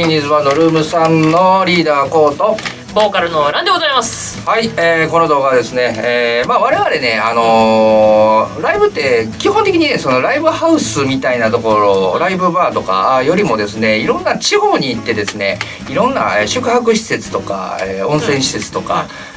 インディーズバンドルームさんのリーダーコート。ボーカルのランでございます。はい、えーこの動画はですね、えーまあ我々ねあのーライブって基本的にねそのライブハウスみたいなところライブバーとかよりもですねいろんな地方に行ってですねいろんなえー宿泊施設とか、えー温泉施設とか、えー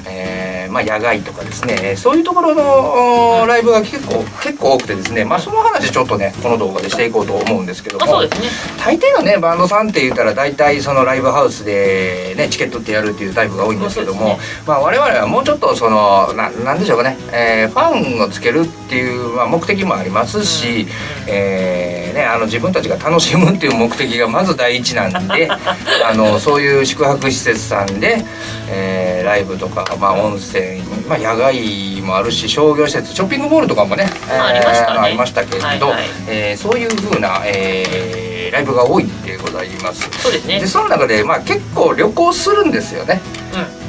まあ野外とかですねそういうところのおライブが結構結構多くてですねまあその話ちょっとねこの動画でしていこうと思うんですけどもあそうですね。大抵のねバンドさんって言ったら大体そのライブハウスでねチケットってやるっていうタイプが多いんですけども、そうでまあ我々はもうちょっとそのななんでしょうかね、えーファンをつけるっていう、まあ、目的もありますし、えーね、あの自分たちが楽しむっていう目的がまず第一なんで あのそういう宿泊施設さんで、えーライブとか、まあ、温泉、まあ、野外もあるし商業施設ショッピングモールとかもね、まあありましたね。ありましたけれど、はいはい。えーそういうふうな、えーライブが多いでございます。そうですね。でその中で、まあ、結構旅行するんですよね。う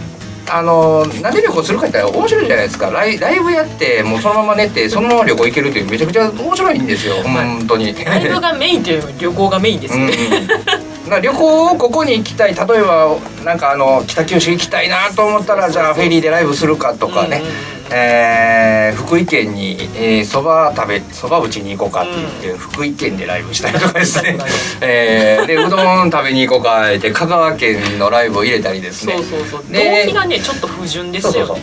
あのなんで旅行するかって言ったら面白いじゃないですか。ライライブやってもうそのまま寝てそのまま旅行行けるっていうめちゃくちゃ面白いんですよ、本当に。んライブがメインというより旅行がメインですよね、うん旅行をここに行きたい。例えばなんかあの北九州行きたいなと思ったらじゃあフェリーでライブするかとかね、うんうんうん。えー福井県にそば、食べそば打ちに行こうかって言って、福井県でライブしたりとかですね。えーでうどん食べに行こうかって香川県のライブを入れたりですね。そうそうそう。動で機がねちょっと不純ですよ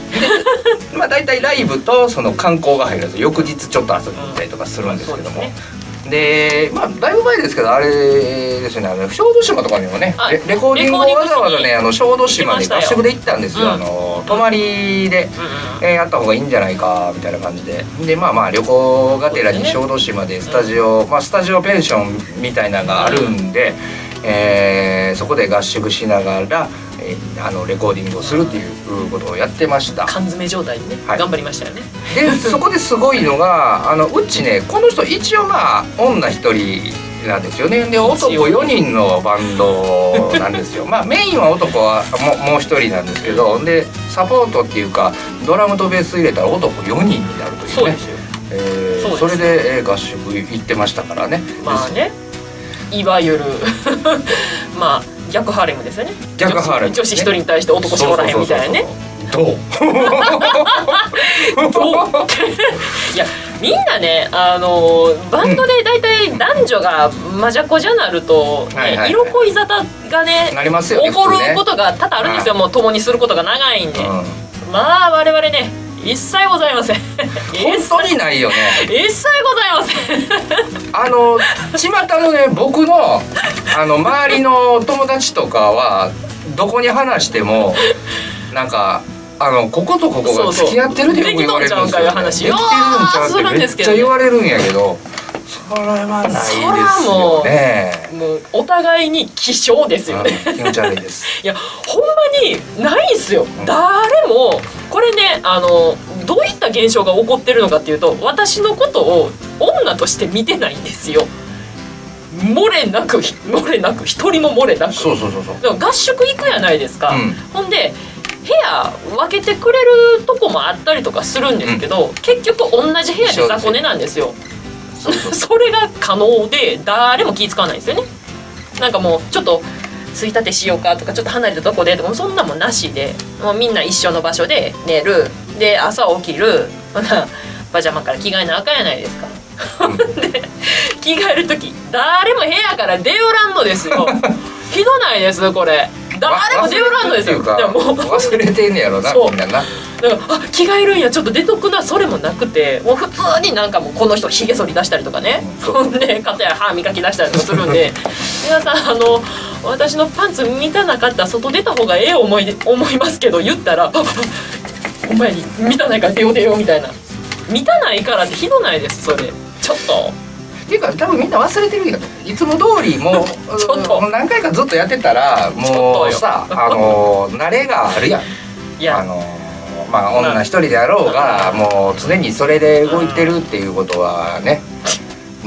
まあ大体ライブとその観光が入るんですよ翌日ちょっと遊びに行ったりとかするんですけども、うんでまあだいぶ前ですけどあれですよねあの小豆島とかにもねあレレコーディングをわざわざねあの小豆島で合宿で行ったんですよ、うん。あの泊まりで、うんうんえーやった方がいいんじゃないかみたいな感じで。でまあまあ旅行がてらに小豆島でスタジオ、まあスタジオペンションみたいなのがあるんで、えーそこで合宿しながら、えーあのレコーディングをするっていうことをやってました。缶詰状態でね、はい。頑張りましたよね。でそこですごいのがあのうちねこの人一応まあ女一人なんですよね。で男4人のバンドなんですよ。まあメインは男はももう一人なんですけどでサポートっていうかドラムとベース入れたら男4人になるというね。そうですよ。えーそれで、えー合宿行ってましたからね。まあね。いわゆる まあ逆ハーレムですよね。逆ハーレム女子一人に対して男しかおらへんみたいなね。どう？いやみんなねあのバンドで大体男女がマジャコじゃなると、ねはいはいはい。色恋沙汰がねなりますよね起こることが多々あるんですよ、もう共にすることが長いんで、うん。まあ我々ね一切ございません。一本当にないよね。一切ございません。あの巷のね僕のあの周りの友達とかはどこに話してもなんかあのこことここが付き合ってるってよく言われるんですよ、そうそうできてるんちゃうってめっちんですけどね。ゃ言われるんやけどそれはないですよね。もうお互いに希少ですよね、うん気持ち悪いです。いやほんまにないんすよ、ん。誰もこれねあのどういった現象が起こってるのかっていうと私のことを女として見てないんですよ。漏れなく漏れなく一人も漏れなく。そうそうそうそう。合宿行くやないですか、うん。ほんで部屋分けてくれるとこもあったりとかするんですけど、結局同じ部屋で雑魚寝なんですよ。そ れが可能で誰も気使わないんですよね。なんかもうちょっとついたてしようかとかちょっと離れたとこでとかそんなもんなしでもうみんな一緒の場所で寝る。で朝起きる。ほなパジャマから着替えなあかんやないですか。で着替える時誰も部屋から出よらんのですよ。ひどないですこれ。誰も出よらんのですよ。でも忘れてんねやろな そう。みんなな。だからあ着替えるんやちょっと出とくなそれもなくてもう普通になんかもうこの人ひげ剃り出したりとかね。うんほんで片や歯磨き出したりとかするんで。皆さんあの私のパンツ見たなかったら外出た方がええ思いで思いますけど言ったらあ「お前に見たないから出よう出よう」みたいな。見たないからってひどないですそれ。ちょっと。っていうか多分みんな忘れてるんやといつも通りもう ちょっと。何回かずっとやってたらちょっもうさあの 慣れがあるやん。いや。あのまあ女一人であろうがもう常にそれで動いてるっていうことはね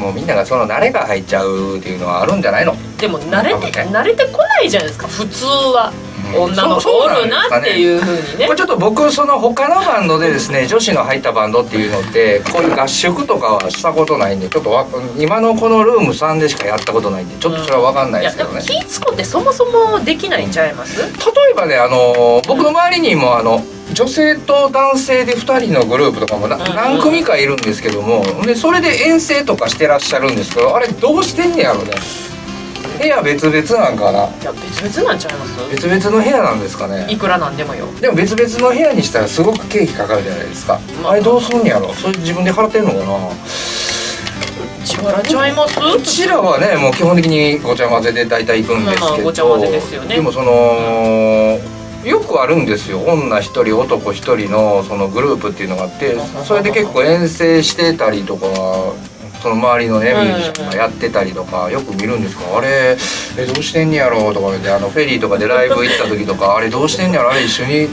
もうみんながその慣れが入っちゃうっていうのはあるんじゃないの？でも慣れて慣れてこないじゃないですか普通は。う女の子おるなっていうふうにね。これちょっと僕その他のバンドでですね女子の入ったバンドっていうのってこういう合宿とかはしたことないんでちょっとわ今のこのルーム3でしかやったことないんでちょっとそれは分かんないですけどね、いやでも気ぃつこってそもそもできないんちゃいます？例えばねあの僕の周りにもあの女性と男性で2人のグループとかも何組かいるんですけどもでそれで遠征とかしてらっしゃるんですけどあれどうしてんねやろね。部屋別々なんかな。いや別々なんちゃいます？別々の部屋なんですかね。いくらなんでもよ。でも別々の部屋にしたらすごく経費かかるじゃないですか、まあ。あれどうすんねやろ？それ自分で払ってんのかな？力ちゃいます？うちらはねもう基本的にごちゃ混ぜで大体行くんですけど、ごちゃ混ぜですよね。でもそのよくあるんですよ。女一人男一人のそのグループっていうのがあってそれで結構遠征してたりとかその周りのねミュージシャンがやってたりとかよく見るんですけどあれえどうしてんねやろとかであのフェリーとかでライブ行った時とかあれどうしてんねやろあれ一緒に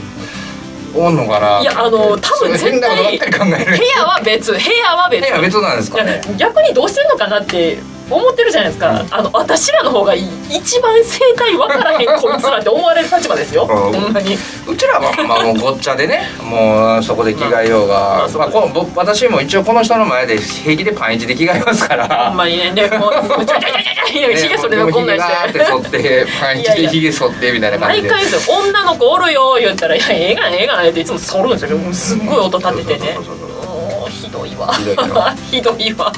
おんのかな？いやあの多分そういう変なことばっかり考える。部屋は別。部屋は別。部屋別なんですかいね。や逆にどうしてんのかなって思ってるじゃないですか、あの私らの方がいい。一番正解分からへん こいつらって思われる立場ですよ、うん。ほんまに。うちらはまあもうごっちゃでねもうそこで着替えようが、まあそうまあ、この僕私も一応この人の前で平気でパンイチで着替えますから。ほんまにね。でもうちょちょちょちょひげそれでこんなんして。でって剃ってパンイチでひげ剃ってみたいな感じで。毎回ですよ女の子おるよ言ったら「いやええがなええがな」っていつも剃るんですよ。もうすっごい音立ててね。ひどいわ。ひどい わ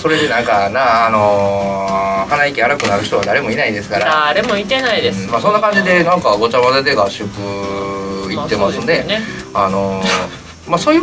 それでなんかなあのー鼻息荒くなる人は誰もいないですから、誰もいてないです、うんまあ、そんな感じでなんかごちゃ混ぜで合宿行ってますんで,、まあでね。あのーまあそういう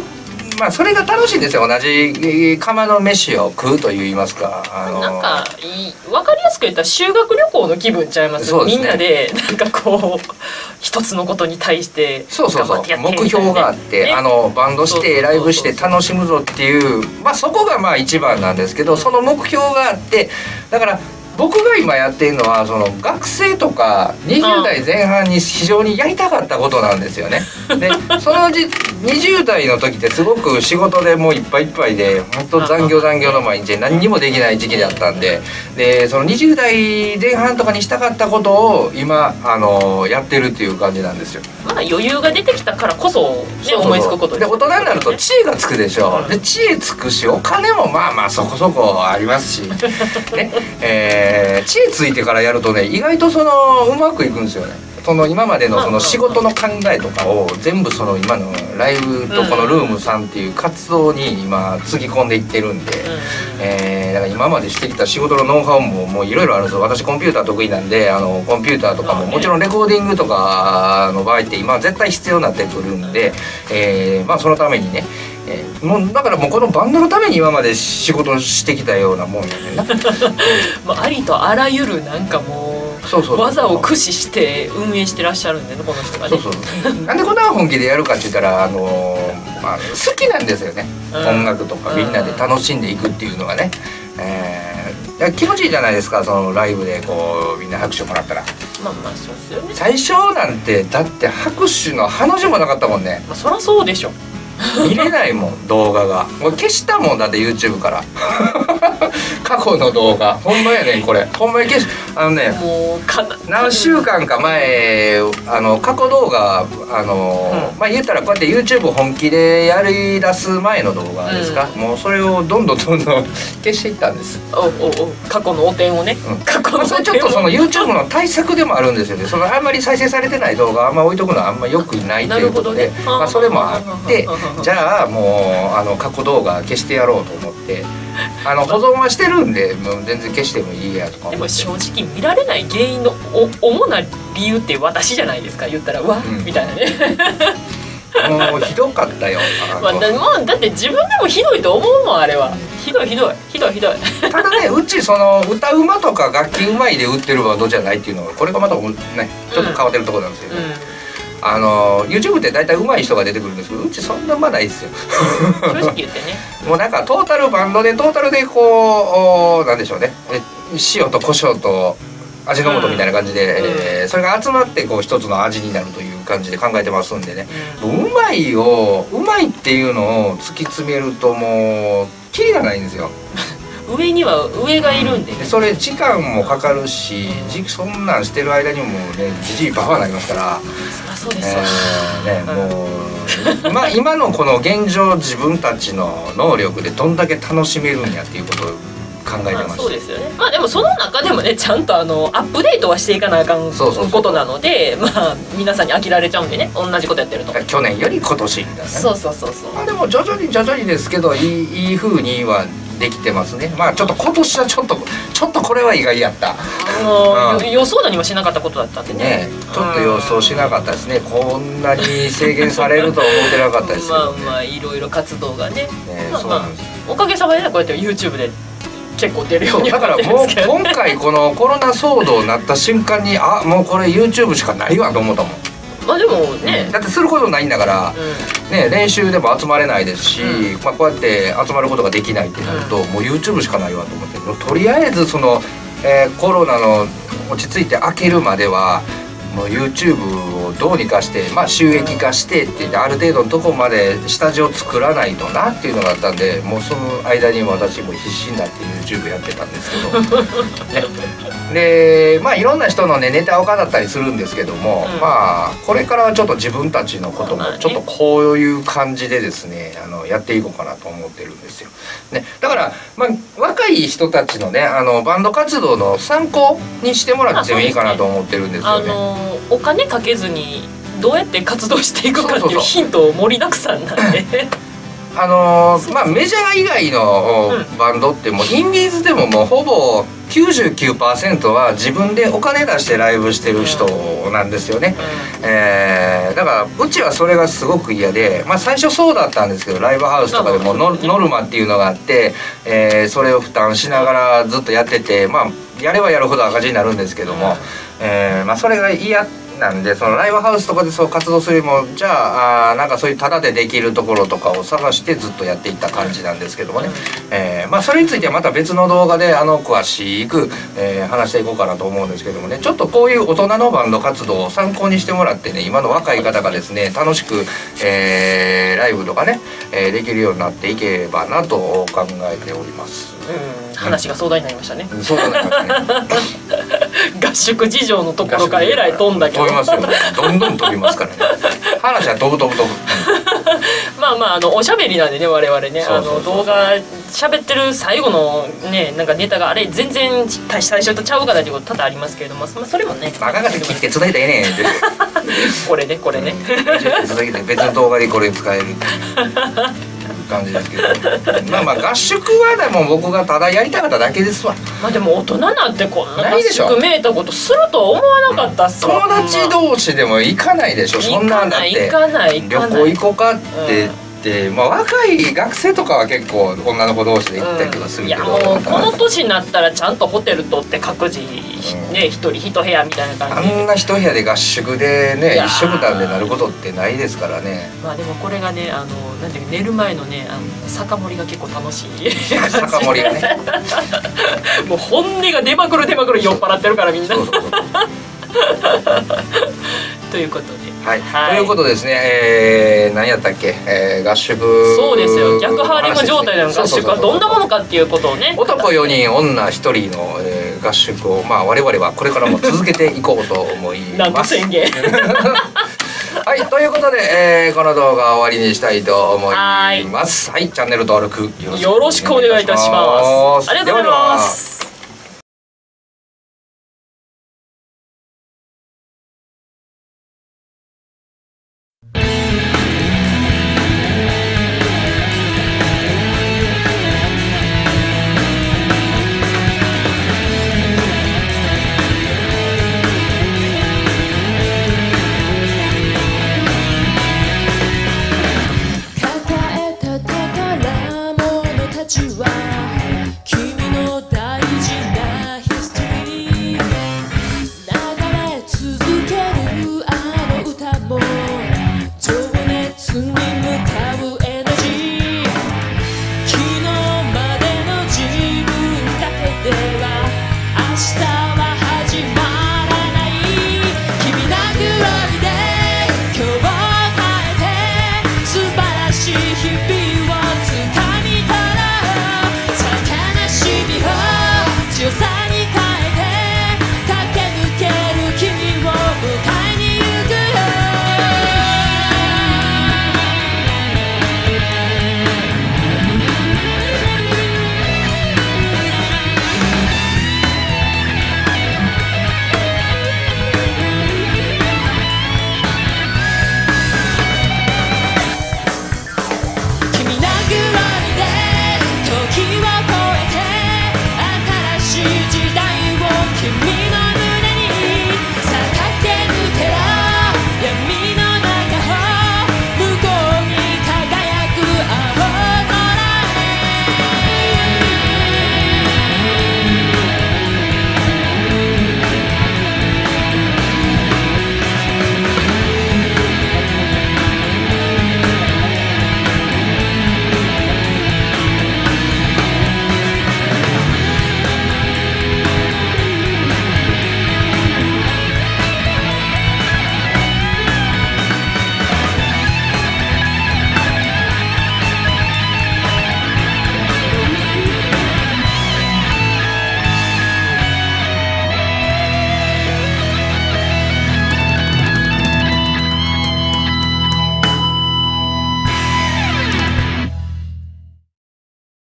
まあそれが楽しいんですよ。同じ釜の飯を食うと言いますか、あのー。なんかいい分かりやすく言ったら修学旅行の気分ちゃいます？ね。みんなでなんかこう一つのことに対してそうそうそう。目標があって、ね。あのバンドしてライブして楽しむぞっていうまあそこがまあ一番なんですけどその目標があってだから僕が今やっているのはその学生とか20代前半に非常にやりたかったことなんですよね。でそのじ20代の時ってすごく仕事でもういっぱいいっぱいで本当残業残業の毎日で何にもできない時期だったんで。でその20代前半とかにしたかったことを今あのやってるっていう感じなんですよ。まあ余裕が出てきたからこそ、ね、思いつくことで大人になると知恵がつくでしょ、うん。で知恵つくしお金もまあまあそこそこありますし、ね。えー知恵ついてからやるとね意外とそのうまくいくんですよね。その今までのその仕事の考えとかを全部その今のライブとこのルームさんっていう活動に今つぎ込んでいってるんで、えーだから今までしてきた仕事のノウハウももういろいろあるんですよ私コンピューター得意なんであのコンピューターとかももちろんレコーディングとかの場合って今絶対必要になってくるんで、えーまあそのためにね、えーもうだからもうこのバンドのために今まで仕事してきたようなもんやねんな。まあ、ありとあらゆるなんかもう技を駆使して運営してらっしゃるんでねこの人がね。そうそう。なんでこんな本気でやるかって言ったらあのーまあ、好きなんですよね、うん。音楽とかみんなで楽しんでいくっていうのがね、えーいや気持ちいいじゃないですかそのライブでこうみんな拍手もらったら。まあまあそうですよね。最初なんてだって拍手のハの字もなかったもんね。まあそりゃそうでしょ。見れないもん動画が。もう消したもんだって YouTube から過去の動画。ほんまやねんこれ。ほんまに消しあのねもうかな。何週間か前あの過去動画あの、うん。まあ言ったらこうやって YouTube 本気でやり出す前の動画ですか、もうそれをどんどんどんどん消していったんです、おうおうおう。過去の汚点をね、うん。過去のまあ、それちょっとその YouTube の対策でもあるんですよね。そのあんまり再生されてない動画あんま置いとくのはあんま良くないということで、ね。まあ、それもあってうんじゃあもうあの過去動画消してやろうと思ってあの保存はしてるんでもう全然消してもいいやとかでも正直見られない原因のお主な理由って私じゃないですか言ったらうわ、うん。みたいなね。もうひどかったよ まあ、だもうだって自分でもひどいと思うもんあれは。ひどいひどいひどいひどい。ただね うちその歌うまとか楽器うまいで売ってるバンドじゃないっていうのがこれがまたねちょっと変わってるところなんですよ、うあの YouTube って大体うまい人が出てくるんですけどうちそんなうまないですよ。ん正直言ってね。もうなんかトータルバンドでトータルでこうおなんでしょうね。え塩と胡椒と味の素みたいな感じで、うん。えーそれが集まってこう一つの味になるという感じで考えてますんでね。うもううまいをうまいっていうのを突き詰めるともうキリがないんですよ。ん 上には上がいるんで,、でそれ時間もかかるしじそんなんしてる間にもねじじいババアになりますから、そりゃそうですわ、えーね、もうまあ今のこの現状自分たちの能力でどんだけ楽しめるんやっていうことを考えてます。そうですよね。まあでもその中でもねちゃんとあのアップデートはしていかなあかんことなのでまあ皆さんに飽きられちゃうんでね。同じことやってると、去年より今年みたいなね。そうそうそうそう。まあでも徐々に徐々にですけどいいいい風にはできてますね。まあちょっと今年はちょっとちょっとこれは意外やった。あの、うん。よ予想だにもしなかったことだったんでね。ねちょっと予想しなかったですね。こんなに制限されるとは思ってなかったですけ まあどねまあいろいろ活動がね。ねまあそうなんです。おかげさまでねこうやって YouTube で結構出るようにだからもう今回このコロナ騒動になった瞬間にあもうこれ YouTube しかないわと思ったもん、まあでもね。だってすることないんだから、うね、練習でも集まれないですし、うまあ、こうやって集まることができないってなると、もう YouTube しかないわと思ってもうとりあえずその、えーコロナの落ち着いて開けるまではもう YouTube をどうにかして、まあ、収益化してって言ってある程度のとこまで下地を作らないとなっていうのがあったんでもうその間に私も必死になって YouTube やってたんですけど、ね でまあいろんな人のねネタを語ったりするんですけども、うん。まあこれからはちょっと自分たちのこともちょっとこういう感じでですねあのやっていこうかなと思ってるんですよ。ね、だから、まあ、若い人たちのねあのバンド活動の参考にしてもらってもいいかなと思ってるんですあよね。のお金かけずにどうやって活動していくかっていうヒント盛りだくさんなんで。あのーまあメジャー以外のうんバンドってもうインディーズでももうほぼ99%は自分でお金出してライブしてる人なんですよね。えーだからうちはそれがすごく嫌で、まあ、最初そうだったんですけどライブハウスとかでもノノルマっていうのがあって、えーそれを負担しながらずっとやっててまあやればやるほど赤字になるんですけども、えーまあ、それが嫌なんでそのライブハウスとかでそう活動するよりもじゃああーなんかそういうタダでできるところとかを探してずっとやっていった感じなんですけどもね、えーまあ、それについてはまた別の動画であの詳しく、えー話していこうかなと思うんですけどもね。ちょっとこういう大人のバンド活動を参考にしてもらってね今の若い方がですね楽しく、えーライブとかね、えーできるようになっていければなと考えております。うん話が壮大になりましたね。うんそうなんですね 合宿事情のところからえらい飛んだけど。飛びますよ。どんどん飛びますからね。話は飛ぶ飛ぶ飛ぶ、まあまああのおしゃべりなんでね我々ね。あの動画喋ってる最後のねなんかネタがあれ全然最初とちゃうかなっていうこと多々ありますけれどもまあそれもね。バカが切って伝えたらええねんって。これねこれね、続けて別の動画でこれ使えるっていう感じですけど。まあまあ合宿はでも僕がただやりたかっただけですわ。まあでも大人なんてこんな合宿めいたことするとは思わなかったっすわ。友達同士でも行かないでしょ。そんなんだって。行かない行旅かない。行行こうかって言って、まあ若い学生とかは結構女の子同士で行ったりとかするいやけど、もうこの年になったらちゃんとホテル取って各自ね一人一部屋みたいなあ感じ。でんな一部屋で合宿でね一食団でなることってないですからね。まあでもこれがねあのなんていうか寝る前のねあの酒盛りが結構楽しい 酒盛りがね。もう本音が出まくる出まくる酔っ払ってるからみんな。そうそうそうということで。はい、はい。ということですね、えー、何やったっけ、えー、合宿そうですよ。逆ハーレム状態での合宿はどんなものかかっていうことをね。男4人女1人の、えー、合宿をまあ我々はこれからも続けていこうと思います。宣言。はいということで、えー、この動画は終わりにしたいと思います。はい。チャンネル登録よろしくお願いいたします。ありがとうございますく